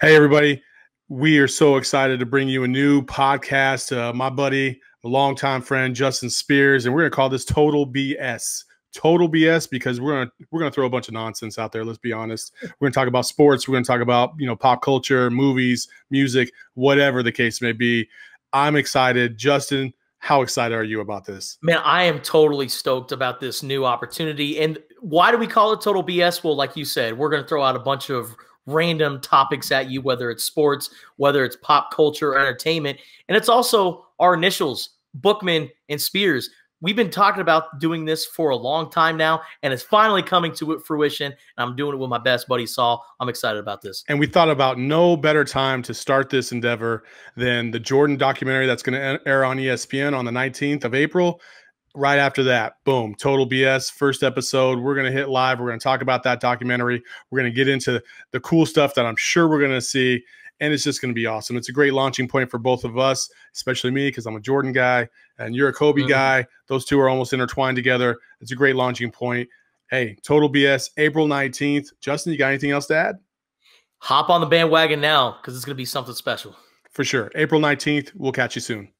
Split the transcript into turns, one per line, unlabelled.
Hey, everybody. We are so excited to bring you a new podcast. Uh, my buddy, a longtime friend, Justin Spears, and we're going to call this Total BS. Total BS because we're gonna we're gonna throw a bunch of nonsense out there. Let's be honest. We're gonna talk about sports. We're gonna talk about you know pop culture, movies, music, whatever the case may be. I'm excited, Justin. How excited are you about this?
Man, I am totally stoked about this new opportunity. And why do we call it Total BS? Well, like you said, we're going to throw out a bunch of random topics at you, whether it's sports, whether it's pop culture entertainment. And it's also our initials, Bookman and Spears. We've been talking about doing this for a long time now, and it's finally coming to fruition. And I'm doing it with my best buddy Saul. I'm excited about this.
And we thought about no better time to start this endeavor than the Jordan documentary that's going to air on ESPN on the 19th of April right after that, boom, total BS. First episode, we're going to hit live. We're going to talk about that documentary. We're going to get into the cool stuff that I'm sure we're going to see. And it's just going to be awesome. It's a great launching point for both of us, especially me, because I'm a Jordan guy and you're a Kobe mm-hmm. guy. Those two are almost intertwined together. It's a great launching point. Hey, total BS, April 19th. Justin, you got anything else to add?
Hop on the bandwagon now because it's going to be something special.
For sure. April 19th. We'll catch you soon.